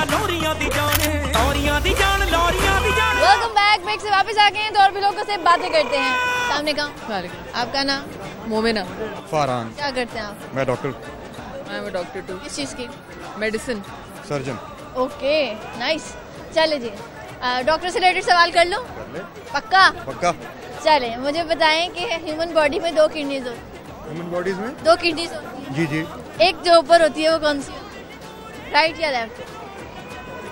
ਆ ਲੋਰੀਆਂ ਦੀ ਜਾਨ ਲੋਰੀਆਂ ਦੀ ਜਾਨ ਲੋਰੀਆਂ ਦੀ ਜਾਨ वेलकम बैक ब्रेक से वापस आ गए हैं तो और भी लोगों से बातें करते हैं सामने कहा आपका नाम मोमिना फारहान क्या करते हैं आप मैं doctor I am a doctor to किस चीज़ की मेडिसिन सर्जन ओके नाइस चले जी अ, डॉक्टर से रिलेटेड सवाल कर लूँ पक्का पक्का चले मुझे बताएं कि ह्यूमन बॉडी में दो किडनीज होती ह्यूमन बॉडीज में दो किडनीज होती जी जी हैं एक जो ऊपर होती है वो कौन सी राइट या लेफ्ट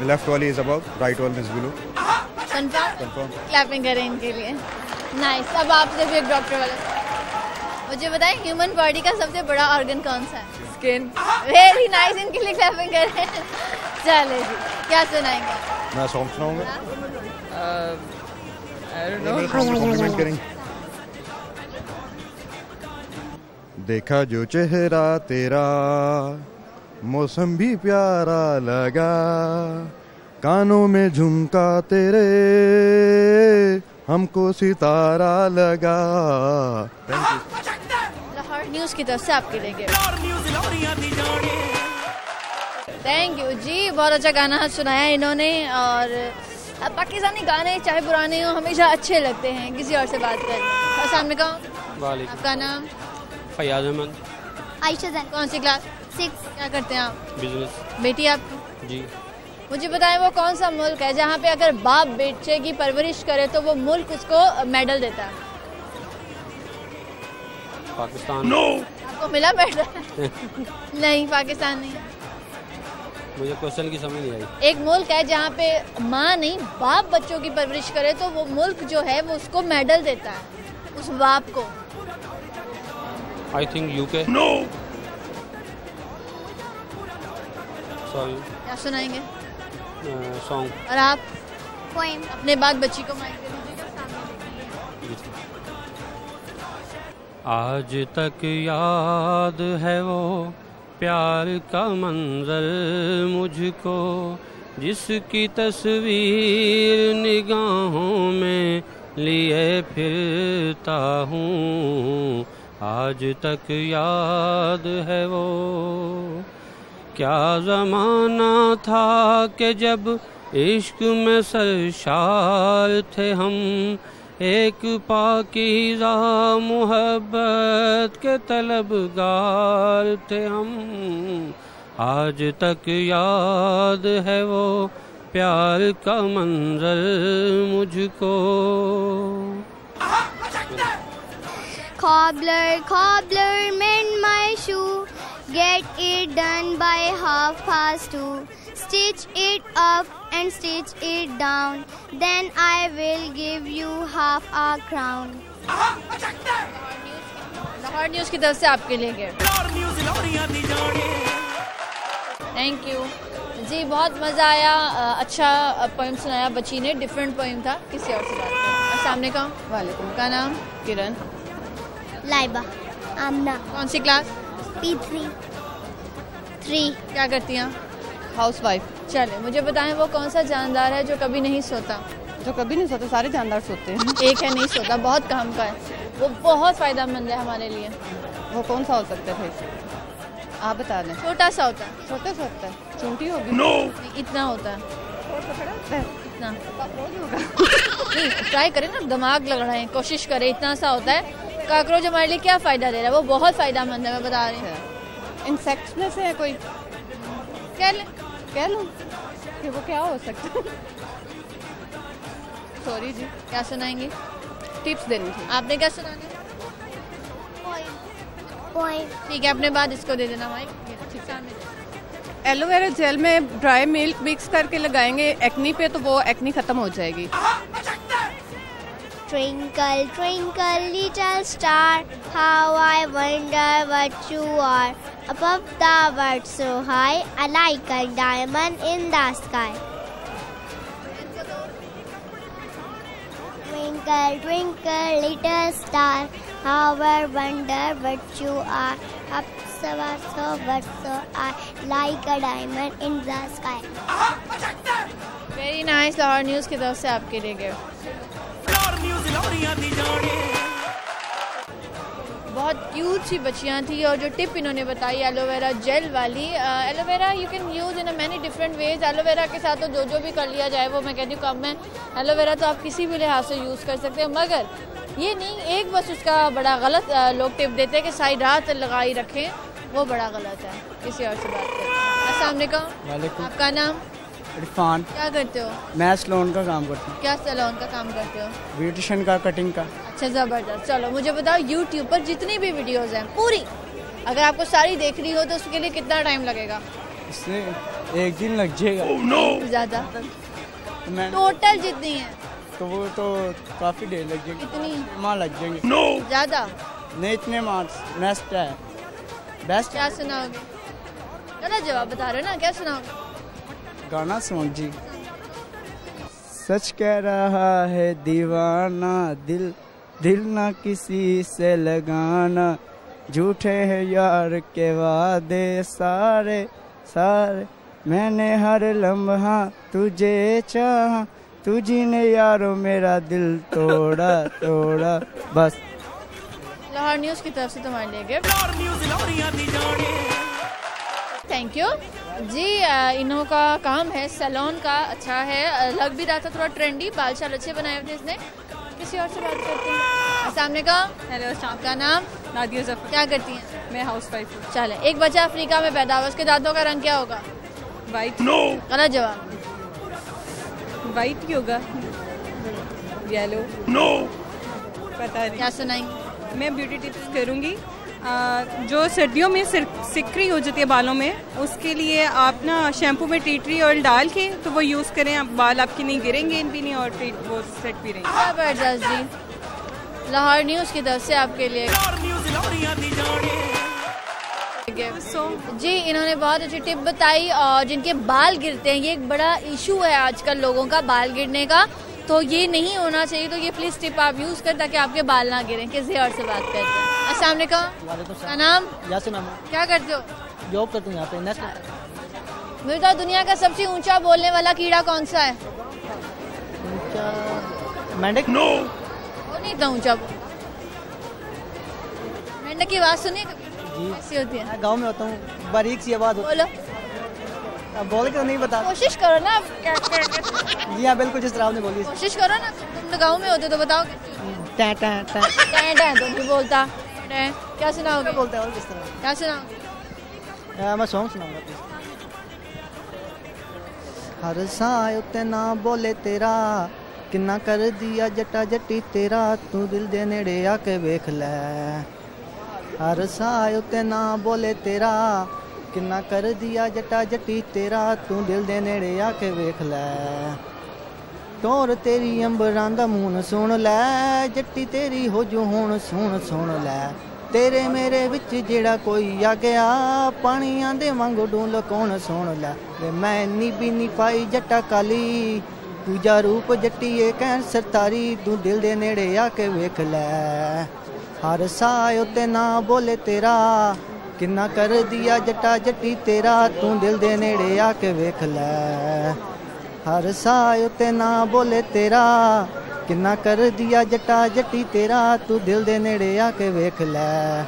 लेफ़्ट वाली इज़ अबव राइट वाली is below confirm confirm clapping करें इनके लिए। नाइस अब आपसे भी एक डॉक्टर वाला मुझे बताएँ ह्यूमन बॉडी का सबसे बड़ा ऑर्गन कौन सा है? स्किन वेरी नाइस इनके लिए क्लैपिंग करें। चले जी क्या सुनाएँगे? मैं सॉन्ग सुनाऊँगा? कॉम्प्लीमेंट करेंगे। देखा जो चेहरा तेरा मौसम भी प्यारा लगा कानों में झुमका तेरे हमको सितारा लगा। लाहौर न्यूज़ की तरफ़ से आपके लिए थैंक यू जी बहुत अच्छा गाना सुनाया इन्होंने और पाकिस्तानी गाने चाहे पुराने हो हमेशा अच्छे लगते हैं किसी और से बात कर। आपका नाम? फयाज अहमद। आयशा कौन सी क्लास? सिक्स क्या करते हैं आप? बिज़नेस बेटी आपकी जी। मुझे बताएँ वो कौन सा मुल्क है जहाँ पे अगर बाप बेटे की परवरिश करे तो वो मुल्क उसको मेडल देता है? पाकिस्तान। नो आपको मिला मेडल? नहीं पाकिस्तान नहीं। मुझे क्वेश्चन की समझ नहीं आई। एक मुल्क है जहाँ पे माँ नहीं बाप बच्चों की परवरिश करे तो वो मुल्क जो है वो उसको मेडल देता है उस बाप को। आई थिंक यूके सॉरी क्या सुनाएँगे? सॉन्ग और आप? पोएम अपने बाद बच्ची को माइक दे दीजिएगा सामने देखिए। आज तक याद है वो प्यार का मंजर मुझको जिसकी तस्वीर निगाहों में लिए फिरता हूँ। आज तक याद है वो क्या जमाना था कि जब इश्क में सरशार थे हम एक पाकीज़ा मोहब्बत के तलबगार थे हम आज तक याद है वो प्यार का मंजर मुझको Cobbler, cobbler, mend my shoe. Get it done by half past two. Stitch it up and stitch it down. Then I will give you half a crown. Lahore news की तरफ़ से आपके लिए थैंक यू जी बहुत मज़ा आया अच्छा poem सुनाया। बच्ची ने डिफरेंट पोइम था। किसी और से बात करें। सामने का वालेकुम का नाम? किरण। लाइबा आमना। कौन सी क्लास P3. 3. क्या करती हैं? हाउस वाइफ चले मुझे बताएँ वो कौन सा जानदार है जो कभी नहीं सोता? जो कभी नहीं सोता सारे जानदार सोते हैं। एक है नहीं सोता बहुत काम का है। वो बहुत फ़ायदेमंद है हमारे लिए। वो कौन सा हो सकता है फिर आप बता दें। छोटा सा होता है। छोटा सा होता है? छोटी होगी? नहीं, इतना होता है। इतना। ट्राई करें ना दिमाग लगाएँ कोशिश करें इतना सा होता है। काकरोच हमारे लिए क्या फ़ायदा दे रहा है? वो बहुत फ़ायदेमंद है मैं बता रही हूँ। इंसेक्ट्स में से है कोई? कह लें। कह लूँ कि वो क्या हो सकता है? सॉरी जी। क्या सुनाएँगे? टिप्स देनी थी आपने क्या सुनाना? ठीक है अपने बाद इसको दे देना माइक। सामने दे। एलोवेरा जेल में ड्राई मिल्क मिक्स करके लगाएँगे एक्नी पे तो वो एक्नी खत्म हो जाएगी। Twinkle, twinkle, little star, how I wonder what you are. Above the world so high, I like a diamond in the sky. Twinkle, twinkle, little star, how I wonder what you are. Up so, so, but so I like a diamond in the sky. Very nice Lahore news की तरफ से आपके लिए gift बहुत बहुत cute सी बच्चियाँ थी और जो टिप इन्होंने बताई एलोवेरा जेल वाली। Aloe vera you can use in a many different ways aloe vera के साथ तो जो जो भी कर लिया जाए वो मैं कहती हूँ कम है। एलोवेरा तो आप किसी भी लिहाज से यूज़ कर सकते हैं मगर ये नहीं एक बस उसका बड़ा गलत लोग टिप देते हैं कि सारी रात लगाई रखें वो बड़ा गलत है। किसी और से बात करें। अस्सलाम वालेकुम। आपका नाम? इरफान। क्या करते हो? मैं सलोन का काम करता हूँ। क्या सैलून का काम करते हो? ब्यूटिशन का कटिंग का। अच्छा ज़बरदस्त। चलो मुझे बताओ यूट्यूब पर जितनी भी वीडियोस हैं पूरी। अगर आपको सारी देखनी हो तो उसके लिए कितना टाइम लगेगा? इससे एक दिन लग जाएगा। ज़्यादा? तो मैं टोटल जितनी है। तो वो तो काफ़ी देर लग जाएगी। कितनी माह लग जाएँगे। No! ज़्यादा? नहीं इतने मार्क्स नेक्स्ट है? बेस्ट क्या सुनाओगे? गलत जवाब बता रहे हो ना क्या सुनाओगे? गाना सुन जी। सच कह रहा है दीवाना दिल दिल ना किसी से लगाना। झूठे है यार के वादे सारे सारे। मैंने हर लम्हा तुझे चाह तुझी ने यारो मेरा दिल तोड़ा तोड़ा। बस। लाहौर न्यूज़ की तरफ़ से तुम्हारे लिए गिफ्ट। थैंक यू जी इन्हों का काम है सैलून का अच्छा है। लग भी रहा था थोड़ा ट्रेंडी बाल शाल अच्छे बनाए हुए थे इसने। किसी और से बात करते हैं। सामने का हेलो आपका नाम? नादिया ज़फ़र। क्या करती हैं? मैं हाउस वाइफ हूँ। चले एक बच्चा अफ्रीका में पैदा हुआ उसके दांतों का रंग क्या होगा? वाइट नो गलत जवाब। वाइट ही होगा। येलो नो पता नहीं। क्या सुनाएँगे मैं ब्यूटी टिप्स करूँगी। जो सर्दियों में सिकरी हो जाती है बालों में उसके लिए आप ना शैम्पू में टी ट्री ऑयल डाल के तो वो यूज़ करें आप बाल आपके नहीं गिरेंगे भी नहीं और वो सेट भी रहेंगे। ज़बरदस्त जी? लाहौर न्यूज़ की तरफ़ से आपके लिए। so, जी इन्होंने बहुत अच्छी टिप बताई और जिनके बाल गिरते हैं ये एक बड़ा इशू है आजकल लोगों का बाल गिरने का। तो ये नहीं होना चाहिए तो ये प्लीज़ टिप आप यूज़ करें ताकि आपके बाल ना गिरे किसी और से बात करते हैं। अस्सलाम वालेकुम। क्या नाम? यासिन क्या करते हो? जॉब करते हैं यहाँ पे नेक्स्ट तो दुनिया का सबसे ऊँचा बोलने वाला कीड़ा कौन सा है? मेंढक? वो नहीं इतना ऊँचा मेंढक की आवाज़ सुनिए। कैसी होती है। गाँव में होता हूँ बारीक सी आवाज़ बोलो। अब बोल के नहीं बता कोशिश करो ना आप क्या क्या क्या- जी हाँ बिल्कुल जिस तरह आपने बोली कोशिश करो ना तुम तो गाँव में होते तो बताओ कैसे होती टैं टैं टैं है? टैं टैं तो नहीं बोलता टैं क्या सुनाओगे बोलते हैं और किस तरह क्या सुनाओगे अ, मैं सॉन्ग सुनाऊंगा please। ਹਰ ਸਾਹ ਉੱਤੇ ਨਾ ਬੋਲੇ ਤੇਰਾ ਕਿੰਨਾ ਕਰ ਦਿਆ ਜੱਟਾ ਜੱਟੀ ਤੇਰਾ ਤੂੰ ਦਿਲ ਦੇ ਨੇੜੇ ਆ ਕੇ ਵੇਖ ਲੈ ਹਰ ਸਾਹ ਉੱਤੇ ਨਾ ਬੋਲੇ ਤੇਰਾ ਕਿੰਨਾ ਕਰ ਦਿਆ ਜੱਟਾ ਜੱਟੀ ਤੇਰਾ, ਤੂੰ ਦਿਲ ਦੇ ਨੇੜੇ ਆ ਕੇ ਵੇਖ ਲੈ। ਤੋਰ ਤੇਰੀ ਅੰਬਰਾਂ ਦਾ ਮੂਨ ਸੁਣ ਲੈ, ਜੱਟੀ ਤੇਰੀ ਹੋ ਜੂ ਹੁਣ ਸੁਣ ਸੁਣ ਲੈ। ਤੇਰੇ ਮੇਰੇ ਵਿੱਚ ਜਿਹੜਾ ਕੋਈ ਆ ਗਿਆ, ਪਾਣੀਆਂ ਦੇ ਵਾਂਗੂ ਡੂਲ ਕੌਣ ਸੁਣ ਲੈ। ਵੇ ਮੈਂ ਨੀ ਵੀ ਨੀ ਪਾਈ ਜੱਟਾ ਕਾਲੀ, ਦੂਜਾ ਰੂਪ ਜੱਟੀਏ ਕਹਿਣ ਸਰਤਾਰੀ, ਤੂੰ ਦਿਲ ਦੇ ਨੇੜੇ ਆ ਕੇ ਵੇਖ ਲੈ। ਹਰ ਸਾਹ ਉੱਤੇ ਨਾ ਬੋਲੇ ਤੇਰਾ ਕਿੰਨਾ ਕਰ ਦਿਆ ਜੱਟਾ ਜੱਟੀ ਤੇਰਾ ਤੂੰ ਦਿਲ ਦੇ ਨੇੜੇ ਆ ਕੇ ਵੇਖ ਲੈ। ਹਰ ਸਾਹ ਉੱਤੇ ਨਾ ਬੋਲੇ ਤੇਰਾ। ਕਿੰਨਾ ਕਰ ਦਿਆ ਜੱਟਾ ਜੱਟੀ ਤੇਰਾ ਤੂੰ ਦਿਲ ਦੇ ਨੇੜੇ ਆ ਕੇ ਵੇਖ ਲੈ।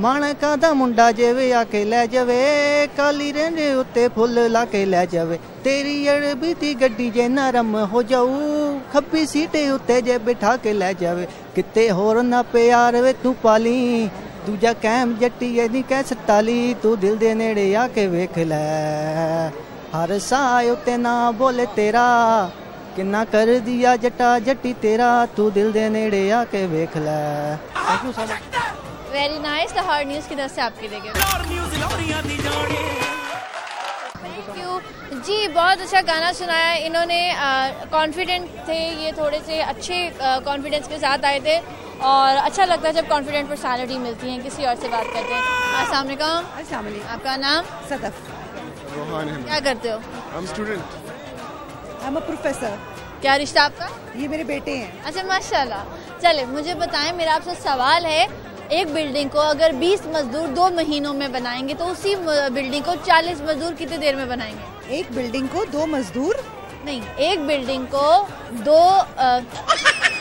ਮਾਣਕਾਂ ਦਾ ਮੁੰਡਾ ਜਿਵੇਂ ਆ ਕੇ ਲੈ ਜਾਵੇ। ਕਾਲੀ ਰਹਿੰਦੇ ਉੱਤੇ ਫੁੱਲ ਲਾ ਕੇ ਲੈ ਜਾਵੇ। ਤੇਰੀ ਅੜਬੀ ਦੀ ਗੱਡੀ ਜੇ ਨਰਮ ਹੋ ਜਾਊ। ਖੱਬੀ ਸੀਟੇ ਉੱਤੇ ਜੇ ਬਿਠਾ ਕੇ ਲੈ ਜਾਵੇ। ਕਿਤੇ ਹੋਰ ਨਾ ਪਿਆਰ ਵੇ ਤੂੰ ਪਾਲੀ। ਦੂਜਾ ਕੈਮ ਜੱਟੀਏ ਦੀ ਕਹਿ ਸਤਾਲੀ ਤੂੰ ਦਿਲ ਦੇ ਨੇੜੇ ਆ ਕੇ ਵੇਖ ਲੈ ਹਰ ਸਾਹ ਉੱਤੇ ਨਾ ਬੋਲੇ ਤੇਰਾ ਕਿੰਨਾ ਕਰ ਦਿਆ ਜੱਟਾ ਜੱਟੀ ਤੇਰਾ ਤੂੰ ਦਿਲ ਦੇ ਨੇੜੇ ਆ ਕੇ ਵੇਖ ਲੈ thank you so much very nice Lahore news की तरफ से आपके लिए gift। ਲਾਹੌਰ ਨਿਊਜ਼ लाहौरियां दी जाने थैंक यू जी बहुत अच्छा गाना सुनाया। इन्होंने कॉन्फिडेंट थे ये थोड़े से अच्छे कॉन्फिडेंस के साथ आए थे। और अच्छा लगता है जब कॉन्फिडेंट पर्सनालिटी मिलती है किसी और से बात करते हैं। अस्सलाम वालेकुम। अस्सलाम आपका नाम? सदफ। क्या करते हो? हम student I am a professor क्या रिश्ता आपका? ये मेरे बेटे हैं। अच्छा माशाल्लाह। चले मुझे बताएँ मेरा आपसे सवाल है एक बिल्डिंग को अगर 20 मजदूर दो महीनों में बनाएँगे तो उसी बिल्डिंग को 40 मजदूर कितनी देर में बनाएँगे? एक बिल्डिंग को दो मजदूर? नहीं एक बिल्डिंग को दो अ,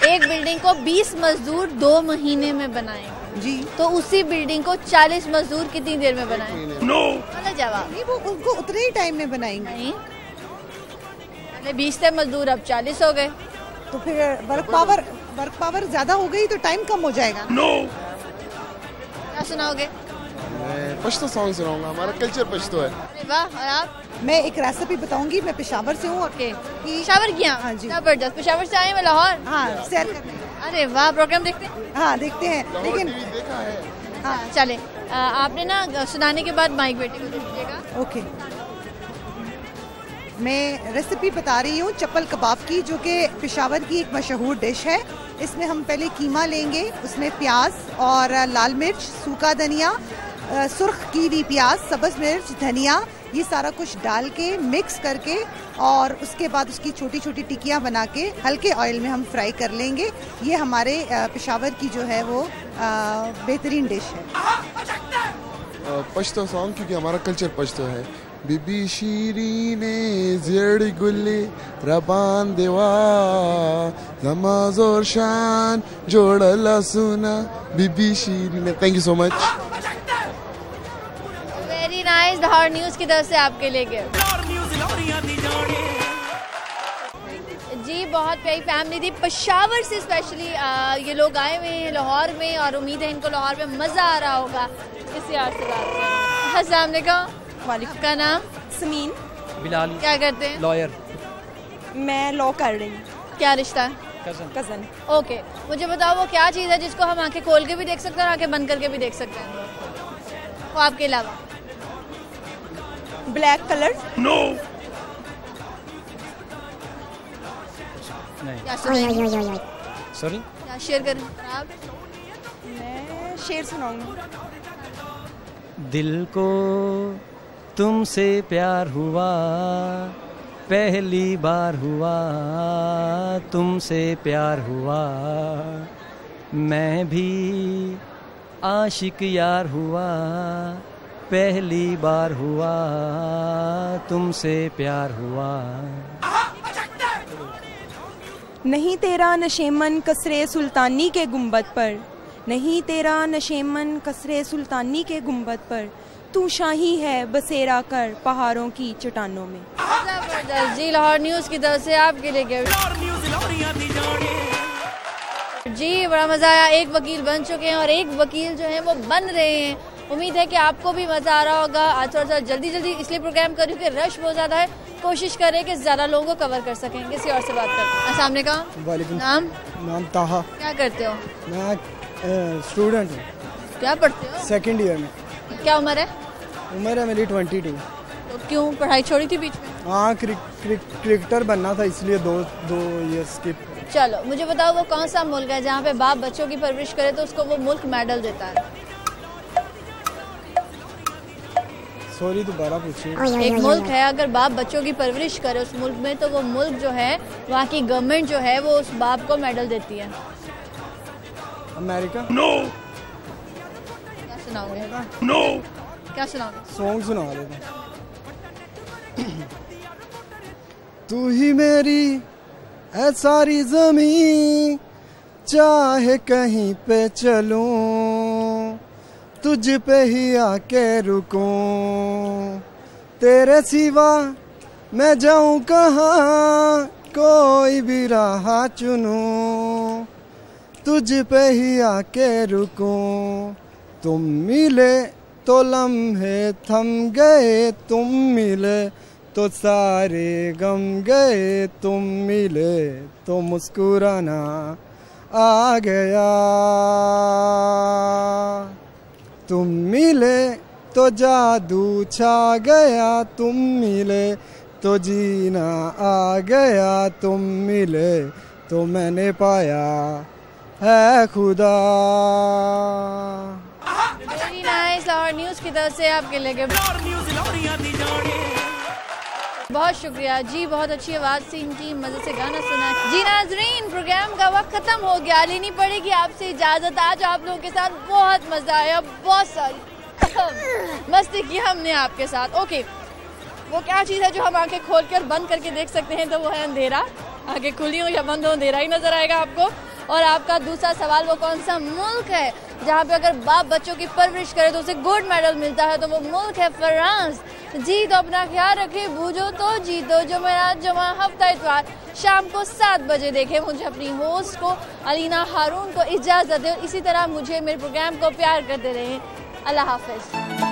एक बिल्डिंग को 20 मजदूर दो महीने में बनाएँगे। जी। तो उसी बिल्डिंग को 40 मजदूर कितनी देर में बनाए नो जवाब। नहीं वो उनको उतने ही टाइम में बनाएँगे। नहीं। पहले 20 थे मजदूर अब 40 हो गए। तो फिर वर्क पावर वर्क पावर ज़्यादा हो गई तो टाइम कम हो जाएगा। क्या सुनाओगे? मैं पश्तो सॉन्ग सुनाऊँगा हमारा कल्चर पश्तो है। वाह और आप? मैं एक रेसिपी बताऊँगी मैं पेशावर से हूँ। ओके पेशावर किया? हाँ जी। ज़बरदस्त पेशावर से आए मैं लाहौर? हाँ सैर करने। अरे वाह प्रोग्राम देखते हैं? हाँ देखते हैं। लेकिन देखा है। हाँ। चले। आ, आपने ना सुनाने के बाद माइक बेटे को दीजिएगा ओके मैं रेसिपी बता रही हूँ चप्पल कबाब की जो कि पेशावर की एक मशहूर डिश है। इसमें हम पहले कीमा लेंगे, उसमें प्याज और लाल मिर्च, सूखा धनिया सुर्ख की हुई प्याज, सब्ज मिर्च, धनिया, ये सारा कुछ डाल के मिक्स करके और उसके बाद उसकी छोटी छोटी टिकियाँ बना के हल्के ऑयल में हम फ्राई कर लेंगे। ये हमारे पेशावर की जो है वो बेहतरीन डिश है। पश्तो सॉन्ग क्योंकि हमारा कल्चर पश्तो है। बीबी शीरीने जेड़ी गुल्ली रबान देवा। नमाज़ और शान जोड़ला सुना बीबी शीरीने thank you so much very nice Lahore news की तरफ़ से आपके लिए गिफ्ट जी, बहुत प्यारी फैमिली थी। पशावर से स्पेशली ये लोग आए हुए हैं लाहौर में और उम्मीद है इनको लाहौर में मज़ा आ रहा होगा। किसी और से बात करें। अस्सलाम वालेकुम आपका नाम? समीन। बिलाल। क्या करते हैं? लॉयर मैं लॉ कर रही हूँ। क्या रिश्ता? है कज़न कज़न ओके मुझे बताओ वो क्या चीज़ है जिसको हम आँखें खोल के भी देख सकते हैं और आँखें बंद करके भी देख सकते हैं? वो आपके अलावा। ब्लैक कलर नहीं। सॉरी क्या शेयर करें आप? मैं शेर सुनाऊँगी। दिल को तुमसे प्यार हुआ, पहली बार हुआ, तुमसे प्यार हुआ। मैं भी आशिक यार हुआ, पहली बार हुआ, तुमसे प्यार हुआ। नहीं तेरा नशेमन कसरे सुल्तानी के गुंबद पर। नहीं तेरा नशेमन कसरे सुल्तानी के गुंबद पर। तू शाही है बसेरा कर पहाड़ों की चट्टानों में। जी लाहौर न्यूज़ की तरफ़ से आपके लिए गिफ्ट। जी बड़ा मज़ा आया। एक वकील बन चुके हैं और एक वकील जो है वो बन रहे हैं। उम्मीद है कि आपको भी मज़ा आ रहा होगा। आज थोड़ा सा जल्दी जल्दी इसलिए प्रोग्राम करूँ कि रश बहुत ज़्यादा है। कोशिश करें कि ज़्यादा लोगों को कवर कर सकें। किसी और से बात करें वालेकुम। नाम? नाम ताहा। क्या करते हो? मैं स्टूडेंट हूँ। क्या पढ़ते हो? सेकंड ईयर में। क्या उम्र है? उम्र है मेरी ट्वेंटी टू तो क्यों? पढ़ाई छोड़ी थी बीच में? हाँ क्रिक, क्रिक, क्रिकेटर बनना था इसलिए दो दो ईयर स्किप चलो मुझे बताओ वो कौन सा मुल्क है जहाँ पे बाप बच्चों की परवरिश करे तो उसको वो मुल्क मेडल देता है? सॉरी दोबारा पूछिए। एक मुल्क है अगर बाप बच्चों की परवरिश करे उस मुल्क में तो वो मुल्क जो है वहाँ की गवर्नमेंट जो है वो उस बाप को मेडल देती है। अमेरिका? क्या सुनाओगे? नो क्या सुनाओगे? सॉन्ग सुना देते तू ही मेरी है सारी जमी चाहे कहीं पे चलूँ। तुझ पे ही आके रुकूं। तेरे सिवा मैं जाऊँ कहाँ? कोई भी राह चुनूं। तुझ पे ही आके रुकूं। तुम मिले तो लम्हे थम गए, तुम मिले तो सारे गम गए, तुम मिले तो मुस्कुराना आ गया। तुम मिले तो जादू छा गया तुम मिले तो जीना आ गया तुम मिले तो मैंने पाया है खुदा। वेरी नाइस लाहौर न्यूज़ की तरफ़ से आपके लिए। बहुत शुक्रिया। जी, बहुत अच्छी आवाज़ थी इनकी मज़े से गाना सुना। जी नाजरीन प्रोग्राम का वक्त ख़त्म हो गया। लेनी पड़ेगी आपसे इजाज़त। आज आप लोगों के साथ बहुत मज़ा आया, बहुत सारी मस्ती की हमने आपके साथ। ओके वो क्या चीज़ है जो हम आँखें खोल कर बंद करके देख सकते हैं? तो वो है अंधेरा। आँखें खुली हो या बंद हो, अंधेरा ही नज़र आएगा आपको। और आपका दूसरा सवाल, वो कौन सा मुल्क है जहाँ पे अगर बाप बच्चों की परवरिश करे तो उसे गोल्ड मेडल मिलता है? तो वो मुल्क है फ्रांस। तो अपना ख्याल रखे, बूझो तो जीतो जो मेरा जमा, हफ़्ता इतवार। शाम को सात बजे देखे मुझे अपनी होस्ट को, अलीना हारून को इजाज़त दे। और इसी तरह मुझे मेरे प्रोग्राम को प्यार करते रहे। अल्लाह हाफिज़।